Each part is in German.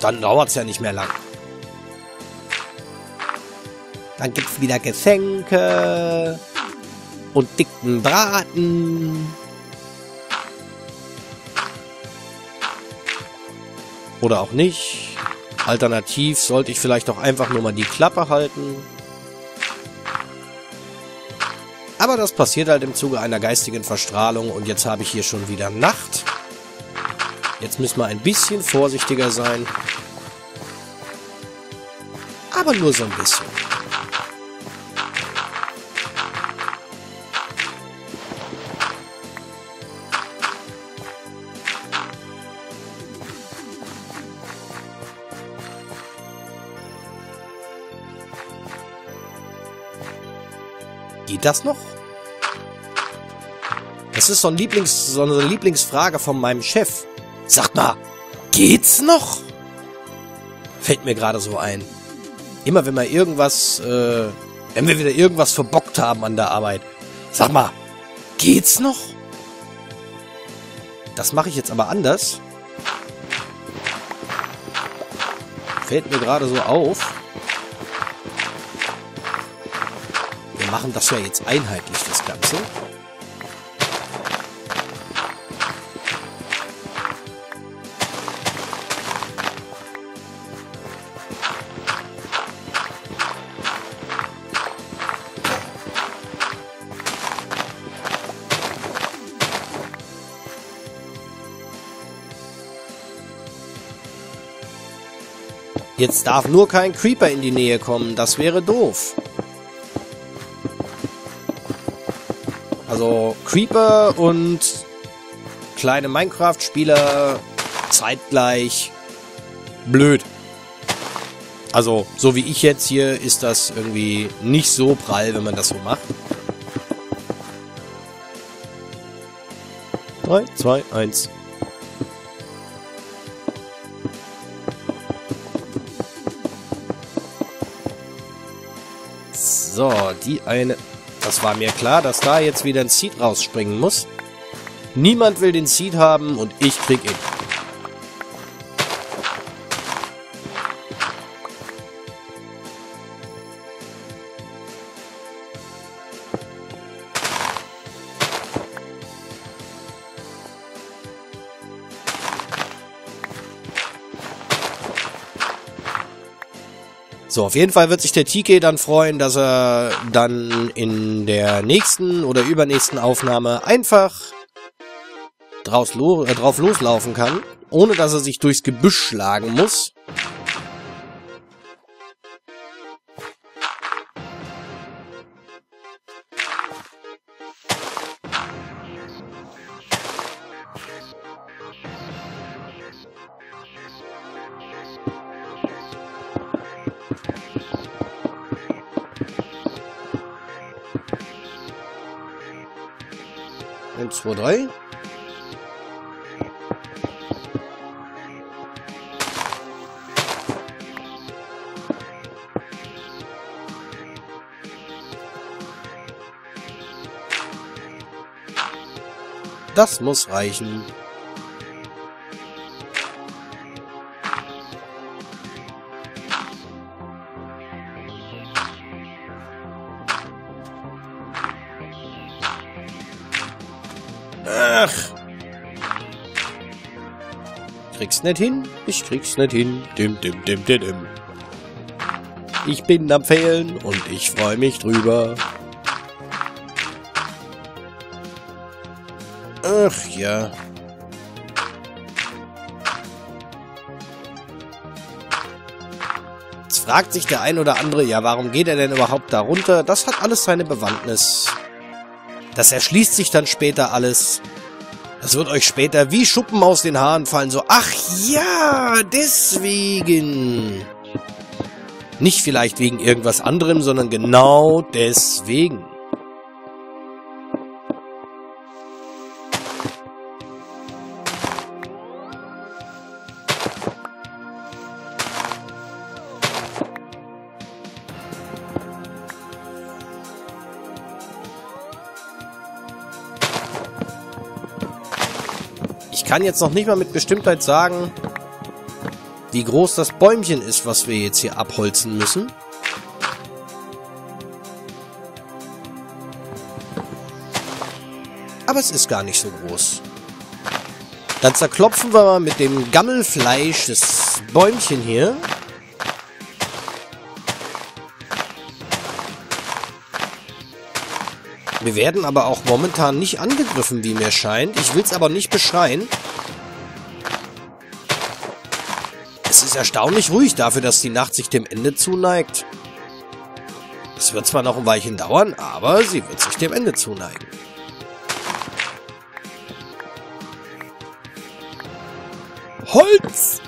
Dann dauert es ja nicht mehr lang. Dann gibt's wieder Geschenke und dicken Braten. Oder auch nicht. Alternativ sollte ich vielleicht auch einfach nur mal die Klappe halten. Aber das passiert halt im Zuge einer geistigen Verstrahlung und jetzt habe ich hier schon wieder Nacht. Jetzt müssen wir ein bisschen vorsichtiger sein. Aber nur so ein bisschen. Geht das noch? Das ist so, ein Lieblings, so eine Lieblingsfrage von meinem Chef. Sagt mal, geht's noch? Fällt mir gerade so ein. Immer wenn wir irgendwas, äh, wenn wir wieder irgendwas verbockt haben an der Arbeit. Sag mal, geht's noch? Das mache ich jetzt aber anders. Fällt mir gerade so auf. Wir machen das ja jetzt einheitlich, das Ganze. Jetzt darf nur kein Creeper in die Nähe kommen. Das wäre doof. Also Creeper und kleine Minecraft-Spieler zeitgleich blöd. Also, so wie ich jetzt hier, ist das irgendwie nicht so prall, wenn man das so macht. 3, 2, 1. So, die eine... Das war mir klar, dass da jetzt wieder ein Seed rausspringen muss. Niemand will den Seed haben und ich krieg ihn. So, auf jeden Fall wird sich der TK dann freuen, dass er dann in der nächsten oder übernächsten Aufnahme einfach draus lo äh, drauf loslaufen kann, ohne dass er sich durchs Gebüsch schlagen muss. Eins, zwei, drei. Das muss reichen. Ach. Krieg's nicht hin, ich krieg's nicht hin. Dim, dim, dim, dim, dim. Ich bin am Fehlen und ich freue mich drüber. Ach ja. Jetzt fragt sich der ein oder andere, ja, warum geht er denn überhaupt da runter? Das hat alles seine Bewandtnis. Das erschließt sich dann später alles. Das wird euch später wie Schuppen aus den Haaren fallen. So, ach ja, deswegen. Nicht vielleicht wegen irgendwas anderem, sondern genau deswegen. Kann jetzt noch nicht mal mit Bestimmtheit sagen, wie groß das Bäumchen ist, was wir jetzt hier abholzen müssen. Aber es ist gar nicht so groß. Dann zerklopfen wir mal mit dem Gammelfleisch das Bäumchen hier. Wir werden aber auch momentan nicht angegriffen, wie mir scheint. Ich will es aber nicht beschreien. Es ist erstaunlich ruhig dafür, dass die Nacht sich dem Ende zuneigt. Es wird zwar noch ein Weilchen dauern, aber sie wird sich dem Ende zuneigen. Holz!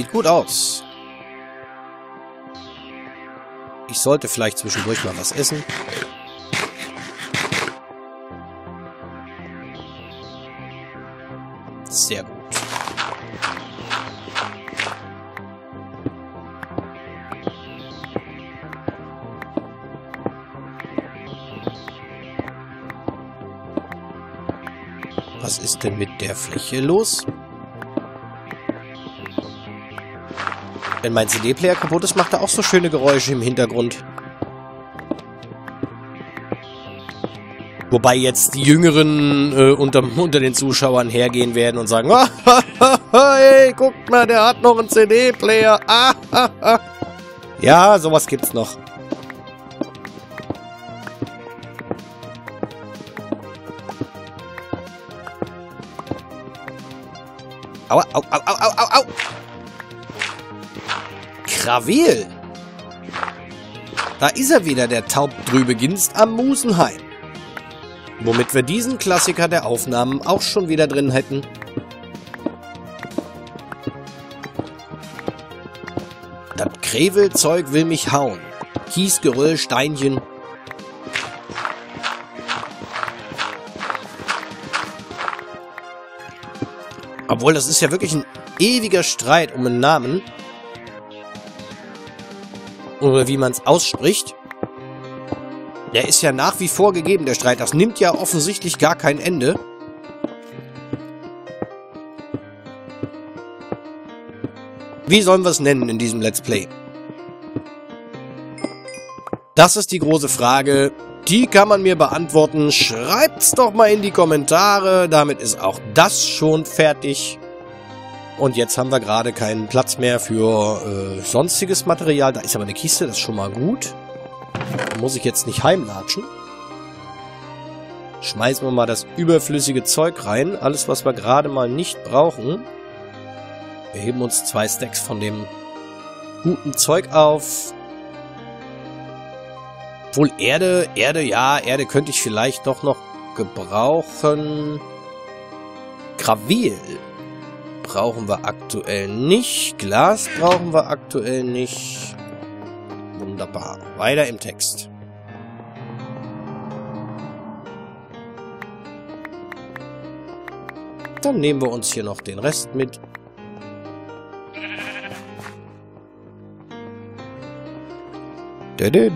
Sieht gut aus. Ich sollte vielleicht zwischendurch mal was essen. Sehr gut. Was ist denn mit der Fläche los? Wenn mein CD-Player kaputt ist, macht er auch so schöne Geräusche im Hintergrund. Wobei jetzt die Jüngeren äh, unter, unter den Zuschauern hergehen werden und sagen, ah, hey, guckt mal, der hat noch einen CD-Player. Ja, sowas gibt's noch. Aua, au, au, au, au, Krawel. Da ist er wieder, der taubtrübe Ginst am Musenhain. Womit wir diesen Klassiker der Aufnahmen auch schon wieder drin hätten. Das Krevelzeug will mich hauen. Kies, Geröll, Steinchen. Obwohl, das ist ja wirklich ein ewiger Streit um einen Namen. Oder wie man es ausspricht. Der ist ja nach wie vor gegeben, der Streit. Das nimmt ja offensichtlich gar kein Ende. Wie sollen wir es nennen in diesem Let's Play? Das ist die große Frage. Die kann man mir beantworten. Schreibt's doch mal in die Kommentare. Damit ist auch das schon fertig. Und jetzt haben wir gerade keinen Platz mehr für äh, sonstiges Material. Da ist aber eine Kiste, das ist schon mal gut. Da muss ich jetzt nicht heimlatschen. Schmeißen wir mal das überflüssige Zeug rein. Alles, was wir gerade mal nicht brauchen. Wir heben uns zwei Stacks von dem guten Zeug auf. Wohl Erde, Erde, ja, Erde könnte ich vielleicht doch noch gebrauchen. Gravel brauchen wir aktuell nicht. Glas brauchen wir aktuell nicht. Wunderbar. Weiter im Text. Dann nehmen wir uns hier noch den Rest mit. Bling,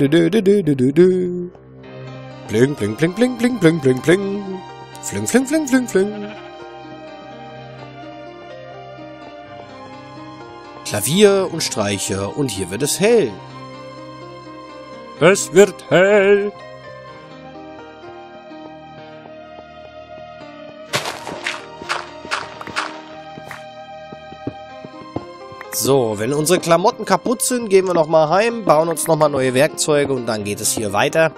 bling, bling, bling, bling, bling, bling, bling. Fling, fling, fling, fling, fling. Klavier und Streicher und hier wird es hell. Es wird hell. So, wenn unsere Klamotten kaputt sind, gehen wir nochmal heim, bauen uns nochmal neue Werkzeuge und dann geht es hier weiter.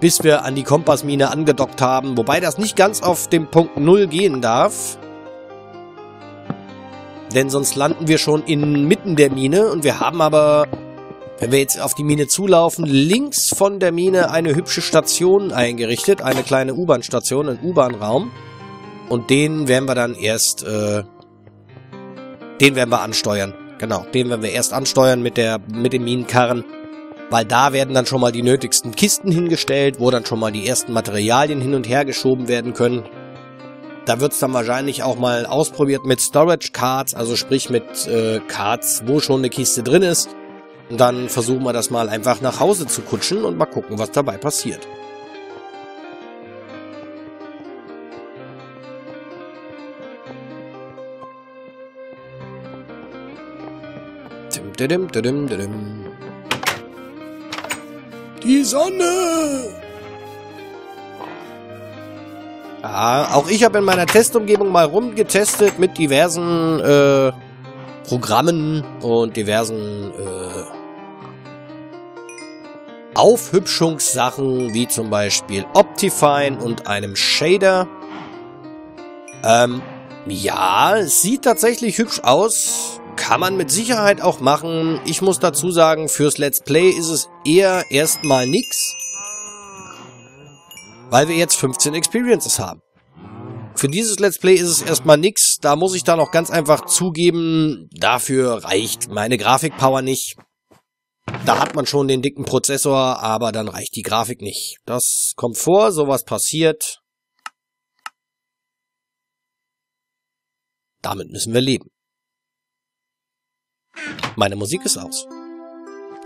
Bis wir an die Kompassmine angedockt haben, wobei das nicht ganz auf dem Punkt 0 gehen darf. Denn sonst landen wir schon inmitten der Mine und wir haben aber, wenn wir jetzt auf die Mine zulaufen, links von der Mine eine hübsche Station eingerichtet, eine kleine U-Bahn-Station, ein U-Bahn-Raum. Und den werden wir dann erst, äh, den werden wir ansteuern. Genau, den werden wir erst ansteuern mit der, mit dem Minenkarren. Weil da werden dann schon mal die nötigsten Kisten hingestellt, wo dann schon mal die ersten Materialien hin und her geschoben werden können. Da wird es dann wahrscheinlich auch mal ausprobiert mit Storage Cards, also sprich mit äh, Cards, wo schon eine Kiste drin ist. Und dann versuchen wir das mal einfach nach Hause zu kutschen und mal gucken, was dabei passiert. Die Sonne! Ja, auch ich habe in meiner Testumgebung mal rumgetestet mit diversen äh, Programmen und diversen äh, Aufhübschungssachen, wie zum Beispiel Optifine und einem Shader. Ähm, ja, sieht tatsächlich hübsch aus. Kann man mit Sicherheit auch machen. Ich muss dazu sagen, fürs Let's Play ist es eher erstmal nix. Weil wir jetzt 15 Experiences haben. Für dieses Let's Play ist es erstmal nix. Da muss ich dann auch ganz einfach zugeben, dafür reicht meine Grafikpower nicht. Da hat man schon den dicken Prozessor, aber dann reicht die Grafik nicht. Das kommt vor, sowas passiert. Damit müssen wir leben. Meine Musik ist aus.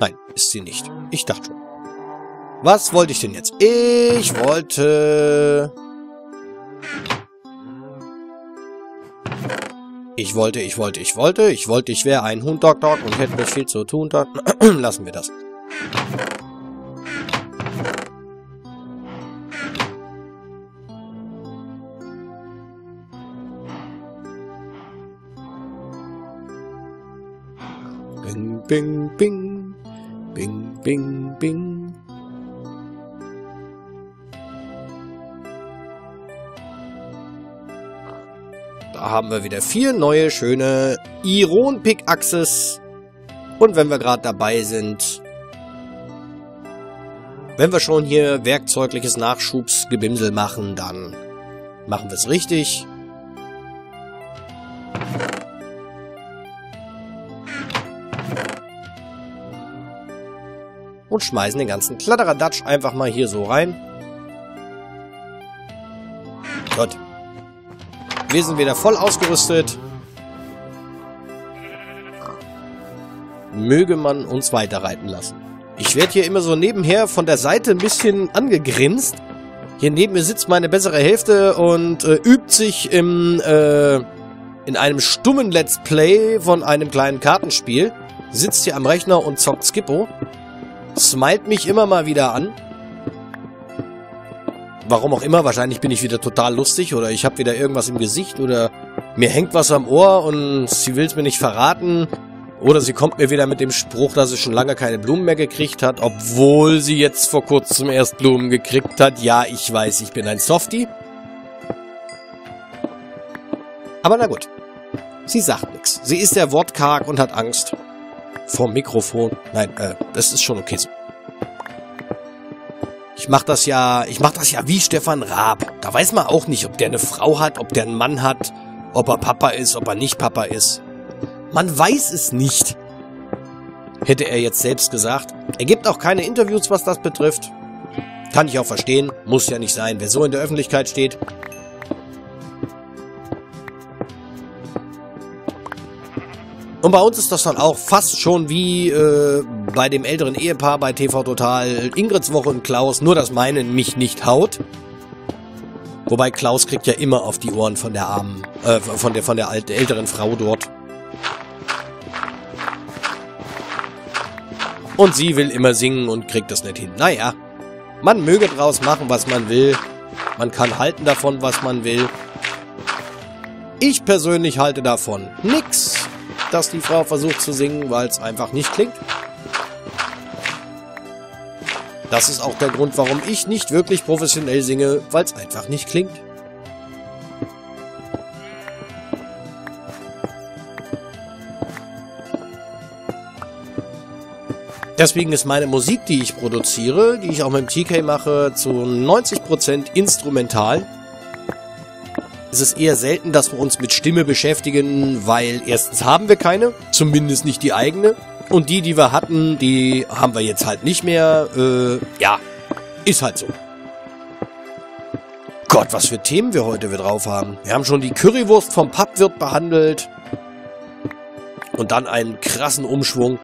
Nein, ist sie nicht. Ich dachte schon. Was wollte ich denn jetzt? Ich wollte... Ich wollte, ich wollte, ich wollte, ich wollte, ich wäre ein Hund, Dog, Dog und hätte nicht viel zu tun. Dog. Lassen wir das. Bing, bing, bing. Bing, bing, bing. Da haben wir wieder vier neue, schöne Iron-Pickaxes. Und wenn wir gerade dabei sind, wenn wir schon hier werkzeugliches Nachschubsgebimsel machen, dann machen wir es richtig. Und schmeißen den ganzen Kladderadatsch einfach mal hier so rein. Gut. Wir sind wieder voll ausgerüstet. Möge man uns weiterreiten lassen. Ich werde hier immer so nebenher von der Seite ein bisschen angegrinst. Hier neben mir sitzt meine bessere Hälfte und äh, übt sich im, äh, in einem stummen Let's Play von einem kleinen Kartenspiel. Sitzt hier am Rechner und zockt Skippo. Smilet mich immer mal wieder an. Warum auch immer, wahrscheinlich bin ich wieder total lustig oder ich habe wieder irgendwas im Gesicht oder mir hängt was am Ohr und sie will es mir nicht verraten. Oder sie kommt mir wieder mit dem Spruch, dass sie schon lange keine Blumen mehr gekriegt hat, obwohl sie jetzt vor kurzem erst Blumen gekriegt hat. Ja, ich weiß, ich bin ein Softie. Aber na gut. Sie sagt nichts. Sie ist der wortkarg und hat Angst. Vorm Mikrofon. Nein, äh, das ist schon okay so. Ich mach das ja, ich mach das ja wie Stefan Raab. Da weiß man auch nicht, ob der eine Frau hat, ob der einen Mann hat, ob er Papa ist, ob er nicht Papa ist. Man weiß es nicht. Hätte er jetzt selbst gesagt. Er gibt auch keine Interviews, was das betrifft. Kann ich auch verstehen. Muss ja nicht sein. Wer so in der Öffentlichkeit steht, Und bei uns ist das dann auch fast schon wie äh, bei dem älteren Ehepaar bei TV Total Ingrids Woche und Klaus, nur dass meine mich nicht haut. Wobei Klaus kriegt ja immer auf die Ohren von der armen, äh, von der von der alten, älteren Frau dort. Und sie will immer singen und kriegt das nicht hin. Naja, man möge draus machen, was man will. Man kann halten davon, was man will. Ich persönlich halte davon nix dass die Frau versucht zu singen, weil es einfach nicht klingt. Das ist auch der Grund, warum ich nicht wirklich professionell singe, weil es einfach nicht klingt. Deswegen ist meine Musik, die ich produziere, die ich auch mit dem TK mache, zu 90% instrumental es ist eher selten, dass wir uns mit Stimme beschäftigen, weil erstens haben wir keine, zumindest nicht die eigene. Und die, die wir hatten, die haben wir jetzt halt nicht mehr. Äh, ja, ist halt so. Gott, was für Themen wir heute wieder drauf haben. Wir haben schon die Currywurst vom Pappwirt behandelt. Und dann einen krassen Umschwung.